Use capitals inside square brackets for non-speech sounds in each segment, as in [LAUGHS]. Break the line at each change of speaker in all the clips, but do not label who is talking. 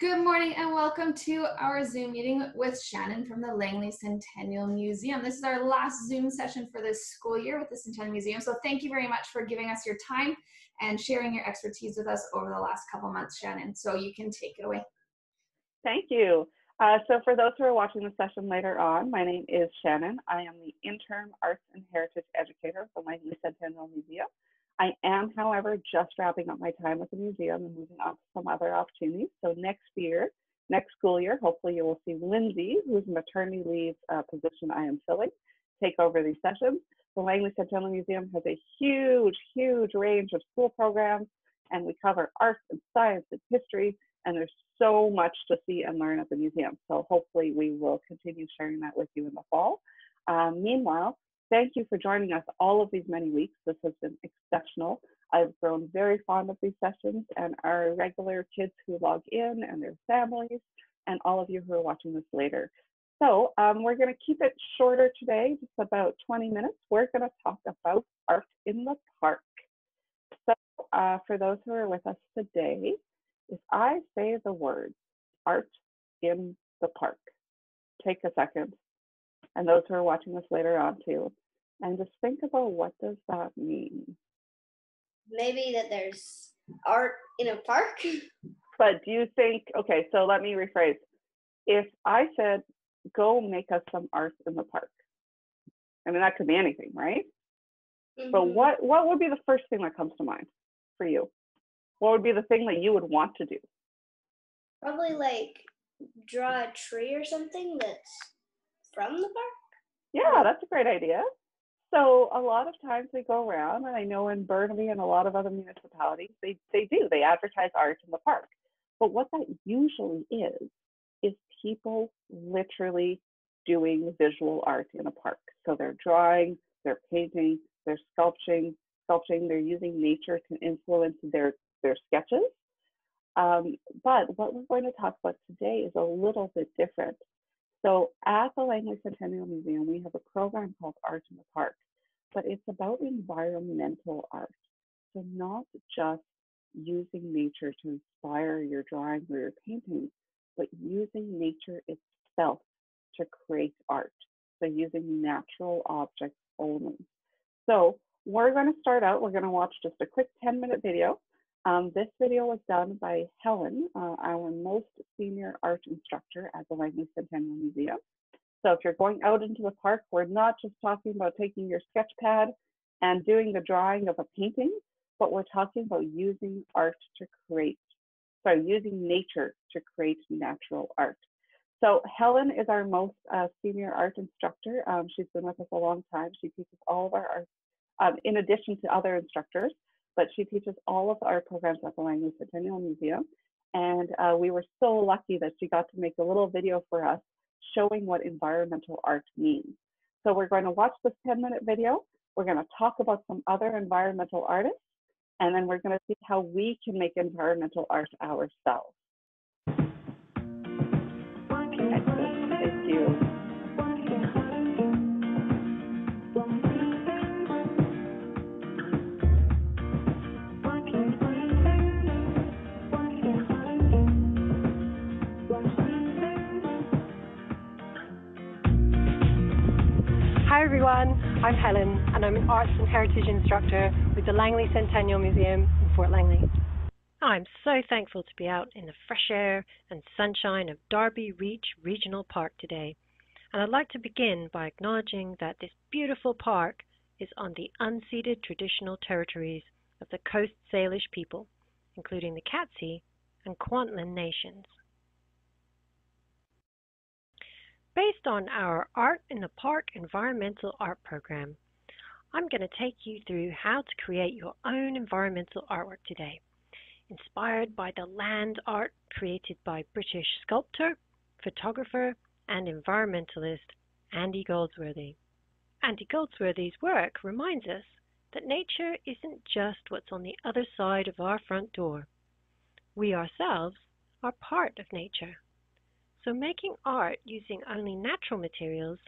Good morning and welcome to our Zoom meeting with Shannon from the Langley Centennial Museum. This is our last Zoom session for this school year with the Centennial Museum. So thank you very much for giving us your time and sharing your expertise with us over the last couple months, Shannon. So you can take it away.
Thank you. Uh, so for those who are watching the session later on, my name is Shannon. I am the interim arts and heritage educator for Langley Centennial Museum. I am, however, just wrapping up my time with the museum and moving on to some other opportunities. So next year, next school year, hopefully you will see Lindsay, whose maternity leave uh, position I am filling, take over these sessions. The Langley Centennial Museum has a huge, huge range of school programs, and we cover arts and science and history, and there's so much to see and learn at the museum. So hopefully we will continue sharing that with you in the fall. Um, meanwhile, Thank you for joining us all of these many weeks. This has been exceptional. I've grown very fond of these sessions and our regular kids who log in and their families and all of you who are watching this later. So um, we're going to keep it shorter today, just about 20 minutes. We're going to talk about art in the park. So uh, for those who are with us today, if I say the words art in the park, take a second. And those who are watching this later on too, and just think about what does that mean?
Maybe that there's art in a park? [LAUGHS]
But do you think okay so let me rephrase. If i said go make us some art in the park i mean that could be anything right? Mm-hmm. but what what would be the first thing that comes to mind for you? What would be the thing that you would want to do?
Probably like draw a tree or something that's from the park
yeah that's a great idea so a lot of times we go around, and I know in Burnaby and a lot of other municipalities, they, they do, they advertise art in the park. But what that usually is, is people literally doing visual art in a park. So they're drawing, they're painting, they're sculpting, sculpting, they're using nature to influence their, their sketches. Um, but what we're going to talk about today is a little bit different. So at the Langley Centennial Museum, we have a program called Art in the Park, but it's about environmental art. So not just using nature to inspire your drawing or your painting, but using nature itself to create art. So using natural objects only. So we're going to start out, we're going to watch just a quick 10 minute video um, this video was done by Helen, uh, our most senior art instructor at the Langley Centennial Museum. So if you're going out into the park, we're not just talking about taking your sketch pad and doing the drawing of a painting, but we're talking about using art to create, sorry, using nature to create natural art. So Helen is our most uh, senior art instructor. Um, she's been with us a long time. She teaches all of our art, um, in addition to other instructors but she teaches all of our programs at the Langley Centennial Museum. And uh, we were so lucky that she got to make a little video for us showing what environmental art means. So we're going to watch this 10 minute video. We're going to talk about some other environmental artists, and then we're going to see how we can make environmental art ourselves.
Hi everyone, I'm Helen and I'm an Arts and Heritage Instructor with the Langley Centennial Museum in Fort Langley. I'm so thankful to be out in the fresh air and sunshine of Derby Reach Regional Park today. And I'd like to begin by acknowledging that this beautiful park is on the unceded traditional territories of the Coast Salish people, including the Katzie and Kwantlen nations. Based on our Art in the Park environmental art program, I'm going to take you through how to create your own environmental artwork today, inspired by the land art created by British sculptor, photographer, and environmentalist Andy Goldsworthy. Andy Goldsworthy's work reminds us that nature isn't just what's on the other side of our front door. We ourselves are part of nature. So making art using only natural materials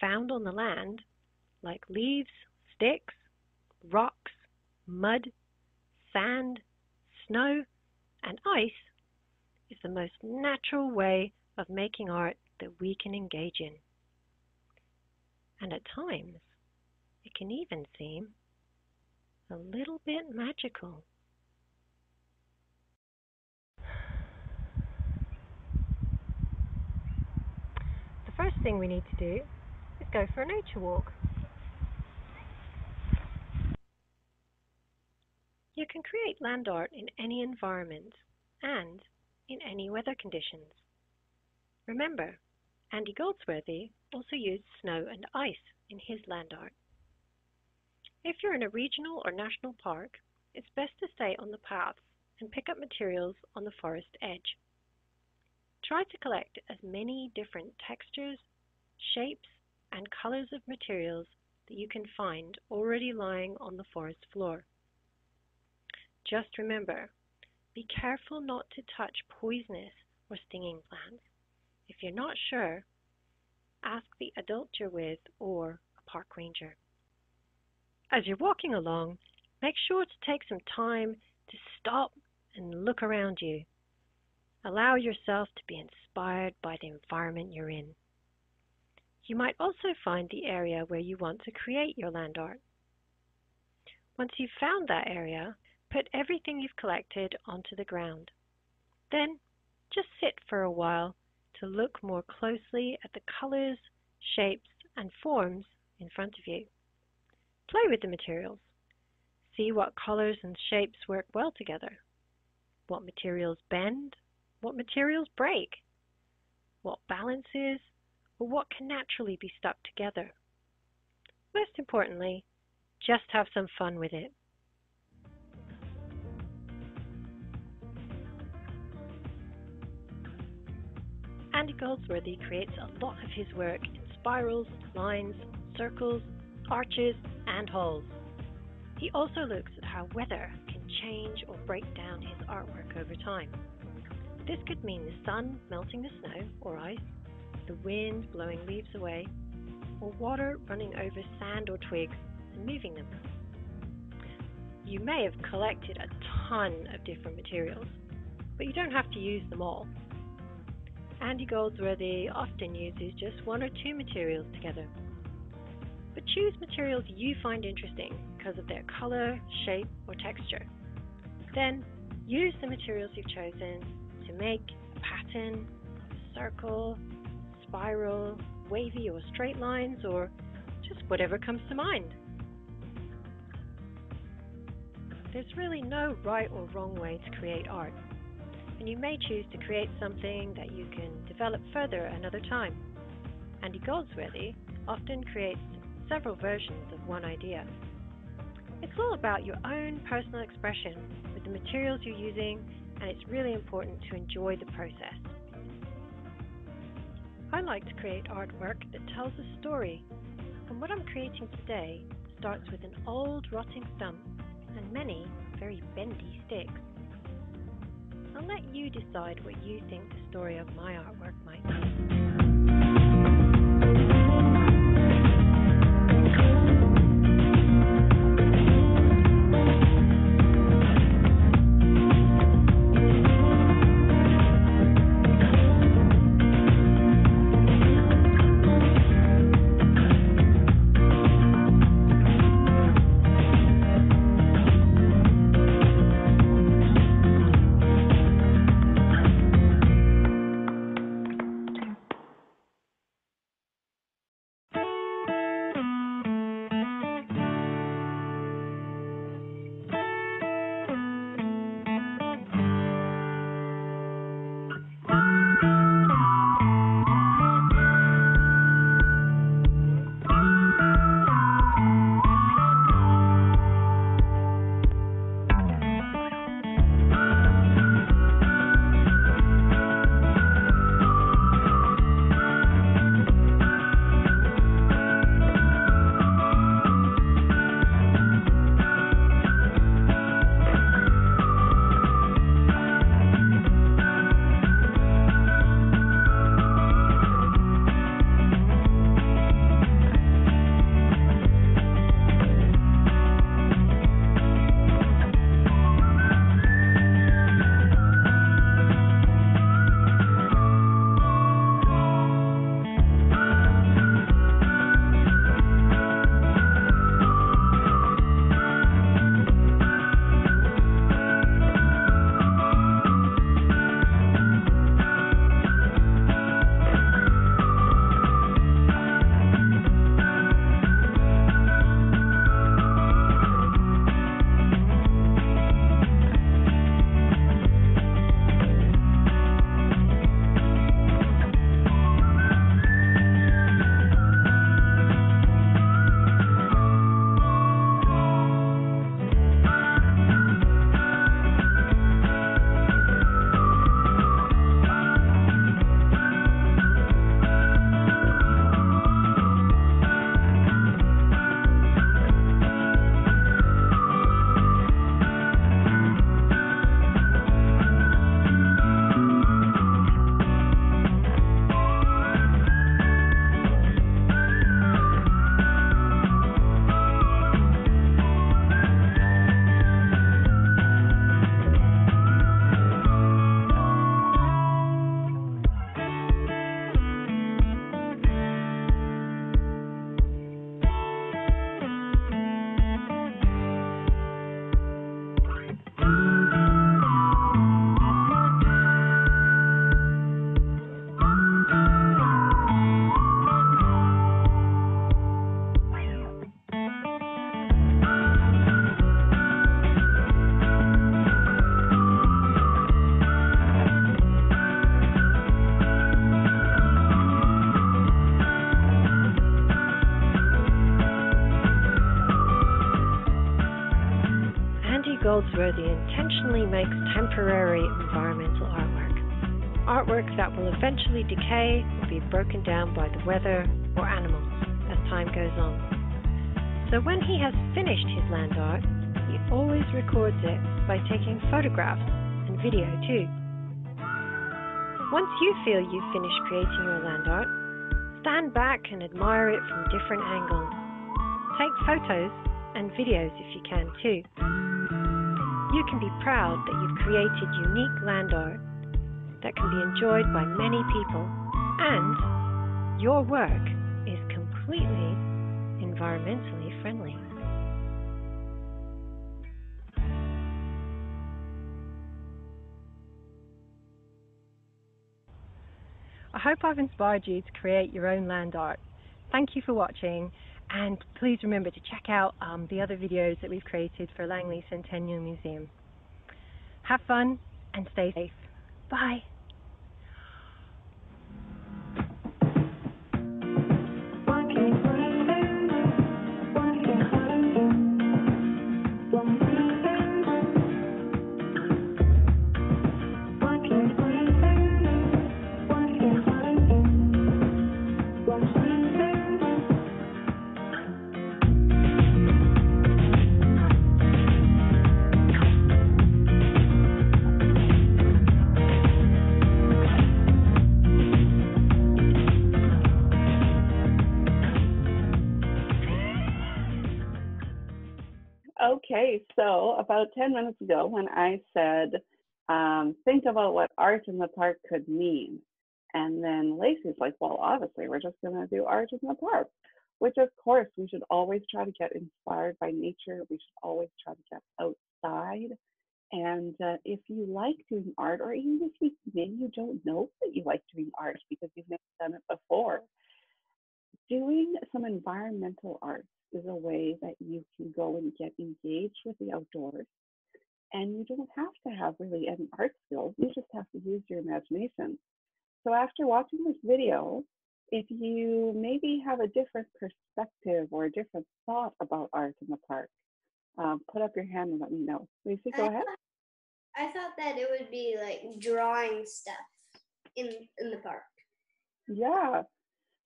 found on the land, like leaves, sticks, rocks, mud, sand, snow, and ice, is the most natural way of making art that we can engage in. And at times, it can even seem a little bit magical. First thing we need to do is go for a nature walk. You can create land art in any environment and in any weather conditions. Remember, Andy Goldsworthy also used snow and ice in his land art. If you're in a regional or national park, it's best to stay on the paths and pick up materials on the forest edge. Try to collect as many different textures, shapes, and colors of materials that you can find already lying on the forest floor. Just remember, be careful not to touch poisonous or stinging plants. If you're not sure, ask the adult you're with or a park ranger. As you're walking along, make sure to take some time to stop and look around you. Allow yourself to be inspired by the environment you're in. You might also find the area where you want to create your land art. Once you've found that area, put everything you've collected onto the ground. Then just sit for a while to look more closely at the colors, shapes, and forms in front of you. Play with the materials. See what colors and shapes work well together. What materials bend, what materials break, what balances, or what can naturally be stuck together. Most importantly, just have some fun with it. Andy Goldsworthy creates a lot of his work in spirals, lines, circles, arches, and holes. He also looks at how weather can change or break down his artwork over time. This could mean the sun melting the snow or ice, the wind blowing leaves away, or water running over sand or twigs and moving them. You may have collected a ton of different materials, but you don't have to use them all. Andy Goldsworthy often uses just one or two materials together. But choose materials you find interesting because of their color, shape, or texture. Then use the materials you've chosen make a pattern, a circle, spiral, wavy or straight lines, or just whatever comes to mind. There's really no right or wrong way to create art and you may choose to create something that you can develop further another time. Andy Goldsworthy often creates several versions of one idea. It's all about your own personal expression with the materials you're using, and it's really important to enjoy the process. I like to create artwork that tells a story, and what I'm creating today starts with an old rotting stump and many very bendy sticks. I'll let you decide what you think the story of my artwork might be. Goldsworthy intentionally makes temporary environmental artwork. Artwork that will eventually decay or be broken down by the weather or animals as time goes on. So when he has finished his land art, he always records it by taking photographs and video too. Once you feel you've finished creating your land art, stand back and admire it from different angles. Take photos and videos if you can too. You can be proud that you've created unique land art that can be enjoyed by many people and your work is completely environmentally friendly. I hope I've inspired you to create your own land art. Thank you for watching and please remember to check out um, the other videos that we've created for Langley Centennial Museum. Have fun and stay safe. Bye.
Okay, so about 10 minutes ago, when I said, um, think about what art in the park could mean. And then Lacey's like, well, obviously, we're just going to do art in the park, which of course, we should always try to get inspired by nature. We should always try to get outside. And uh, if you like doing art, or even if you, maybe you don't know that you like doing art because you've never done it before, doing some environmental art is a way that you can go and get engaged with the outdoors. And you don't have to have really any art skills, you just have to use your imagination. So after watching this video, if you maybe have a different perspective or a different thought about art in the park, um, put up your hand and let me know. Lucy, go
I
ahead.
Thought, I thought that it would be like drawing stuff in in the park.
Yeah,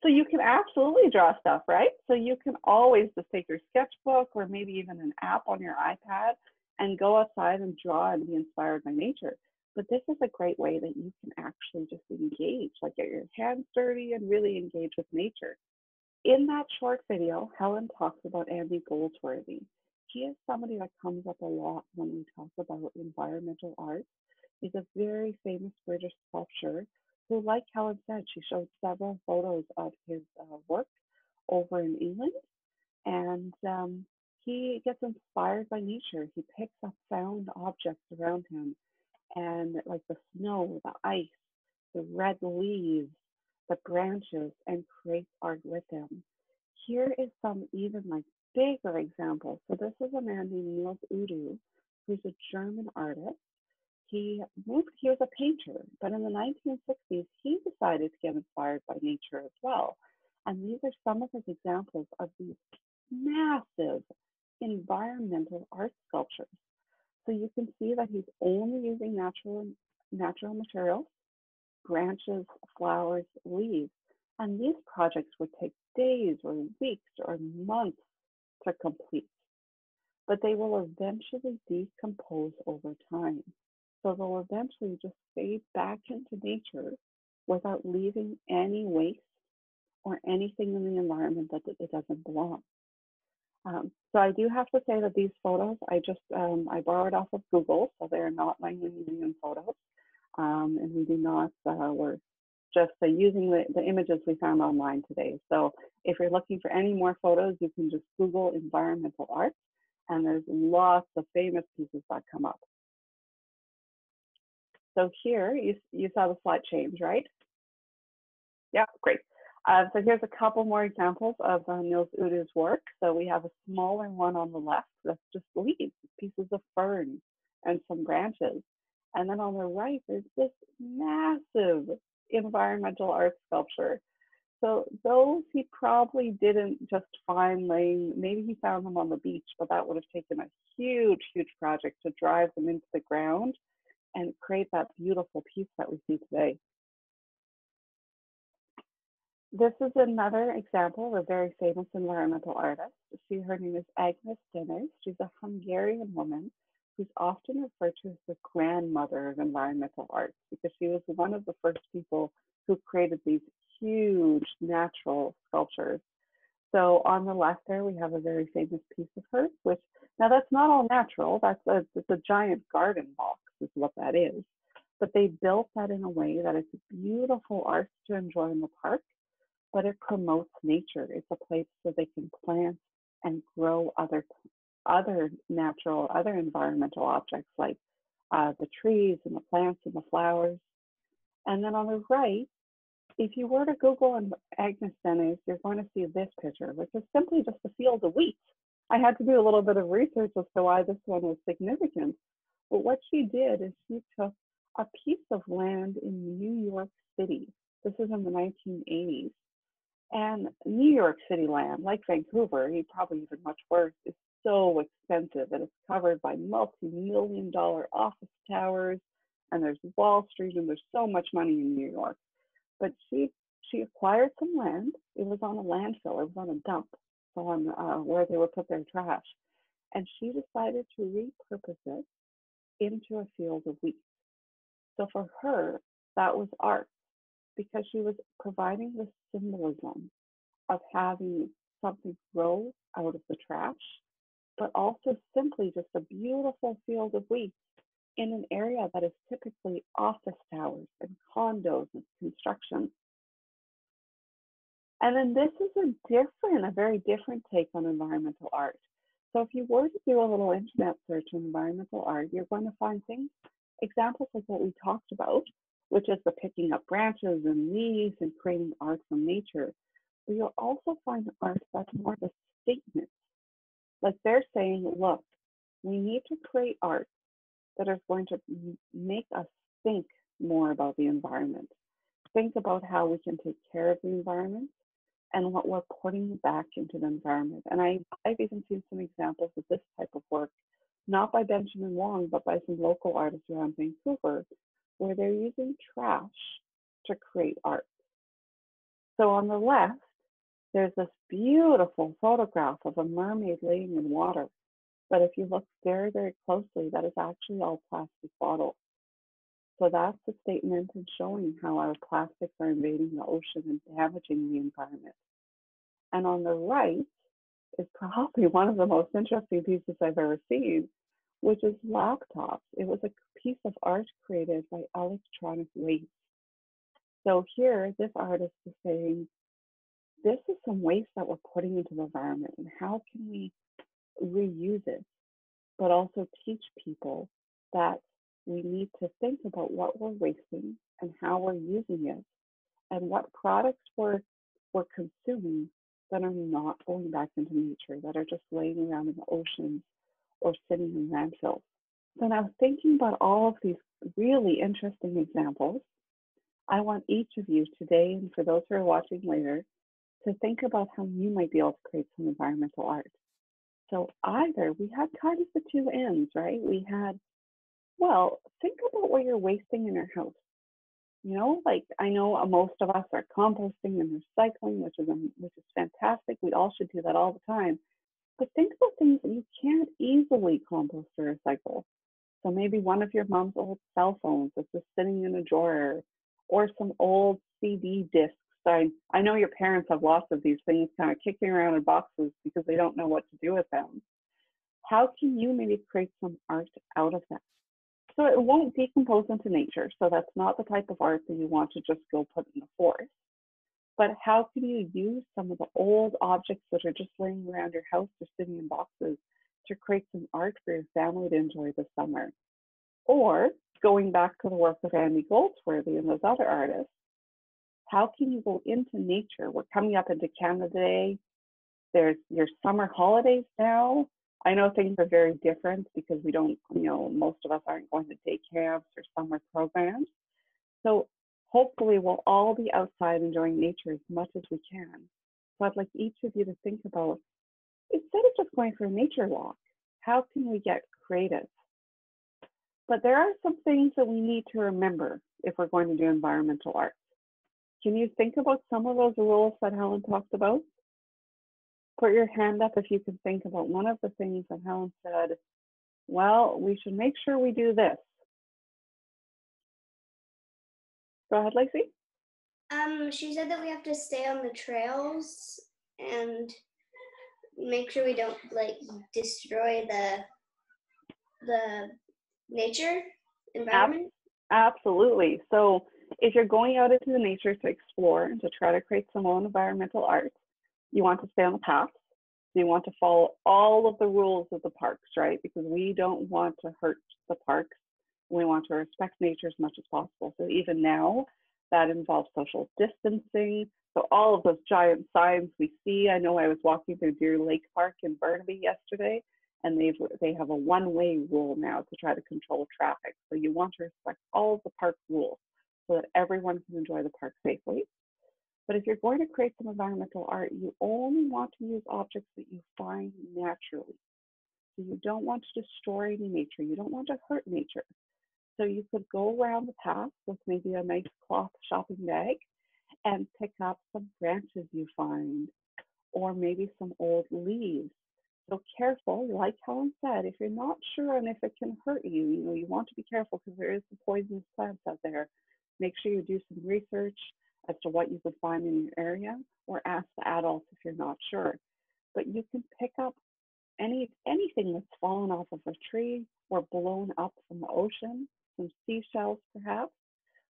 so you can absolutely draw stuff, right? So you can always just take your sketchbook or maybe even an app on your iPad and go outside and draw and be inspired by nature. But this is a great way that you can actually just engage, like get your hands dirty and really engage with nature. In that short video, Helen talks about Andy Goldsworthy. He is somebody that comes up a lot when we talk about environmental art. He's a very famous British sculptor who, like Helen said, she showed several photos of his uh, work over in England. And um, he gets inspired by nature. He picks up found objects around him, and like the snow, the ice, the red leaves, the branches, and creates art with them. Here is some even like bigger examples. So this is a man named Niels Udo, who's a German artist he moved, he was a painter, but in the 1960s, he decided to get inspired by nature as well. And these are some of his examples of these massive environmental art sculptures. So you can see that he's only using natural, natural materials, branches, flowers, leaves. And these projects would take days or weeks or months to complete. But they will eventually decompose over time. So they'll eventually just fade back into nature without leaving any waste or anything in the environment that it doesn't belong. Um, so I do have to say that these photos I just um, I borrowed off of Google, so they are not my museum photos, um, and we do not uh, we're just uh, using the, the images we found online today. So if you're looking for any more photos, you can just Google environmental art, and there's lots of famous pieces that come up. So here you, you saw the slide change, right? Yeah, great. Uh, so here's a couple more examples of uh, Niels Udo's work. So we have a smaller one on the left that's just leaves, pieces of fern and some branches. And then on the right, there's this massive environmental art sculpture. So those he probably didn't just find laying, maybe he found them on the beach, but that would have taken a huge, huge project to drive them into the ground and create that beautiful piece that we see today. This is another example of a very famous environmental artist. See, her name is Agnes Denes. She's a Hungarian woman who's often referred to as the grandmother of environmental art because she was one of the first people who created these huge natural sculptures. So on the left there, we have a very famous piece of hers, which now that's not all natural. That's a, it's a giant garden box is what that is. But they built that in a way that it's beautiful art to enjoy in the park, but it promotes nature. It's a place where they can plant and grow other other natural, other environmental objects like uh, the trees and the plants and the flowers. And then on the right, if you were to Google Agnes Denes, you're going to see this picture, which is simply just a field of wheat. I had to do a little bit of research as to why this one was significant. But what she did is she took a piece of land in New York City. This is in the 1980s. And New York City land, like Vancouver, probably even much worse, is so expensive and it's covered by multi-million dollar office towers and there's Wall Street and there's so much money in New York. But she she acquired some land. It was on a landfill. It was on a dump, on uh, where they would put their trash, and she decided to repurpose it into a field of wheat. So for her, that was art because she was providing the symbolism of having something grow out of the trash but also simply just a beautiful field of wheat in an area that is typically office towers and condos and construction. And then this is a different, a very different take on environmental art. So if you were to do a little internet search on environmental art, you're going to find things, examples like what we talked about, which is the picking up branches and leaves and creating art from nature. But you'll also find art that's more of a statement like they're saying, look, we need to create art that is going to make us think more about the environment, think about how we can take care of the environment and what we're putting back into the environment. And I, I've even seen some examples of this type of work, not by Benjamin Wong, but by some local artists around Vancouver, where they're using trash to create art. So on the left, there's this beautiful photograph of a mermaid laying in water. But if you look very, very closely, that is actually all plastic bottles. So that's a statement in showing how our plastics are invading the ocean and damaging the environment. And on the right is probably [LAUGHS] one of the most interesting pieces I've ever seen, which is laptops. It was a piece of art created by electronic waste. So here, this artist is saying, this is some waste that we're putting into the environment and how can we reuse it, but also teach people that we need to think about what we're wasting and how we're using it and what products we're, we're consuming that are not going back into nature, that are just laying around in the oceans or sitting in landfills. So now thinking about all of these really interesting examples, I want each of you today and for those who are watching later to think about how you might be able to create some environmental art. So either we had kind of the two ends, right? We had, well, think about what you're wasting in your house. You know, like I know uh, most of us are composting and recycling, which is which is fantastic. We all should do that all the time. But think about things that you can't easily compost or recycle. So maybe one of your mom's old cell phones that's just sitting in a drawer, or some old CD discs I, I know your parents have lots of these things kind of kicking around in boxes because they don't know what to do with them. How can you maybe create some art out of that? So it won't decompose into nature. So that's not the type of art that you want to just go put in the forest. But how can you use some of the old objects that are just laying around your house or sitting in boxes to create some art for your family to enjoy this summer? Or going back to the work of Andy Goldsworthy and those other artists, how can you go into nature? We're coming up into Canada Day. There's your summer holidays now. I know things are very different because we don't, you know, most of us aren't going to day camps or summer programs. So hopefully we'll all be outside enjoying nature as much as we can. So I'd like each of you to think about, instead of just going for a nature walk, how can we get creative? But there are some things that we need to remember if we're going to do environmental art. Can you think about some of those rules that Helen talked about? Put your hand up if you can think about one of the things that Helen said, well, we should make sure we do this. Go ahead, Lacey.
Um, she said that we have to stay on the trails and make sure we don't like destroy the the nature environment.
Absolutely. So if you're going out into the nature to explore and to try to create some own environmental art, you want to stay on the path. You want to follow all of the rules of the parks, right? Because we don't want to hurt the parks. We want to respect nature as much as possible. So even now, that involves social distancing. So all of those giant signs we see. I know I was walking through Deer Lake Park in Burnaby yesterday, and they've they have a one-way rule now to try to control traffic. So you want to respect all of the park rules so that everyone can enjoy the park safely. But if you're going to create some environmental art, you only want to use objects that you find naturally. So you don't want to destroy any nature. You don't want to hurt nature. So you could go around the path with maybe a nice cloth shopping bag and pick up some branches you find, or maybe some old leaves. So careful, like Helen said, if you're not sure and if it can hurt you, you know, you want to be careful because there is some poisonous plants out there. Make sure you do some research as to what you could find in your area, or ask the adults if you're not sure. But you can pick up any anything that's fallen off of a tree or blown up from the ocean some seashells perhaps,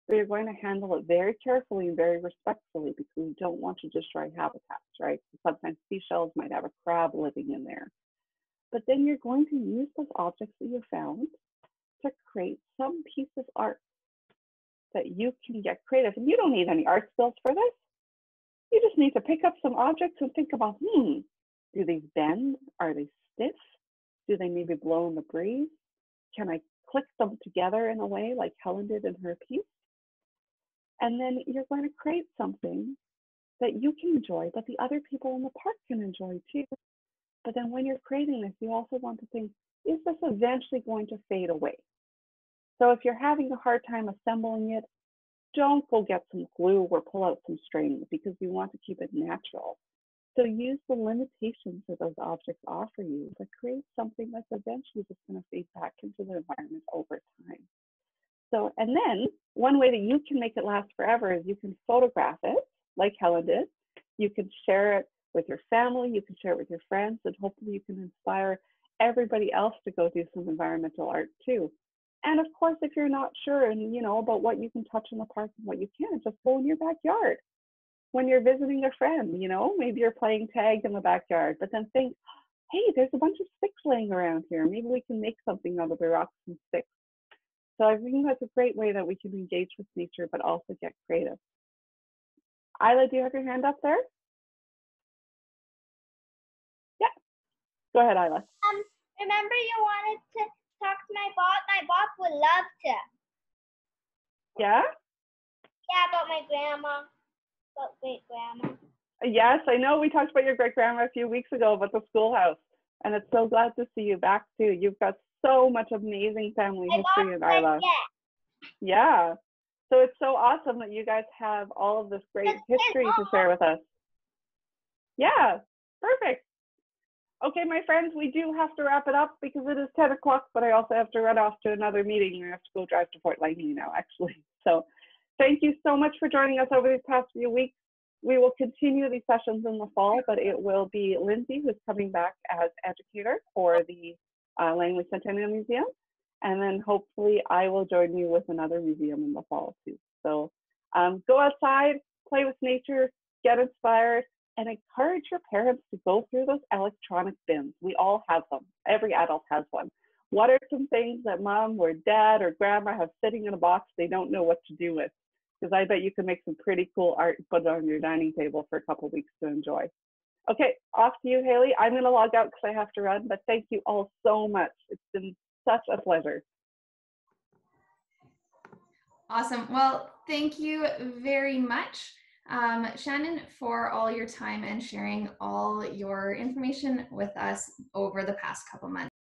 but you're going to handle it very carefully and very respectfully because we don't want to destroy habitats, right? Sometimes seashells might have a crab living in there. But then you're going to use those objects that you found to create some piece of art that you can get creative. And you don't need any art skills for this. You just need to pick up some objects and think about, hmm, do these bend? Are they stiff? Do they maybe blow in the breeze? Can I click them together in a way like Helen did in her piece. And then you're going to create something that you can enjoy, but the other people in the park can enjoy too. But then when you're creating this, you also want to think, is this eventually going to fade away? So if you're having a hard time assembling it, don't go get some glue or pull out some strings because you want to keep it natural. So use the limitations that those objects offer you to create something that's eventually just going to fade back into the environment over time. So, and then one way that you can make it last forever is you can photograph it like Helen did. You can share it with your family, you can share it with your friends, and hopefully you can inspire everybody else to go do some environmental art too. And of course, if you're not sure and you know about what you can touch in the park and what you can't, just go in your backyard when you're visiting a friend, you know, maybe you're playing tag in the backyard, but then think, hey, there's a bunch of sticks laying around here. Maybe we can make something out of the rocks and sticks. So I think that's a great way that we can engage with nature, but also get creative. Isla, do you have your hand up there? Yeah. Go ahead, Isla.
Um, remember you wanted to talk to my bot? My bot would love to.
Yeah?
Yeah, about my grandma about great grandma.
Yes, I know we talked about your great grandma a few weeks ago about the schoolhouse, and it's so glad to see you back too. You've got so much amazing family
I
history in Isla. Yeah. So it's so awesome that you guys have all of this great history to share with us. Yeah, perfect. Okay, my friends, we do have to wrap it up because it is 10 o'clock, but I also have to run off to another meeting. I have to go drive to Fort Langley now, actually. [LAUGHS] So Thank you so much for joining us over these past few weeks. We will continue these sessions in the fall, but it will be Lindsay who's coming back as educator for the uh, Langley Centennial Museum. And then hopefully I will join you with another museum in the fall too. So um, go outside, play with nature, get inspired, and encourage your parents to go through those electronic bins. We all have them. Every adult has one. What are some things that mom or dad or grandma have sitting in a box they don't know what to do with? because I bet you can make some pretty cool art and put it on your dining table for a couple weeks to enjoy. Okay, off to you, Haley. I'm going to log out because I have to run, but thank you all so much. It's been such a pleasure.
Awesome. Well, thank you very much, um, Shannon, for all your time and sharing all your information with us over the past couple months.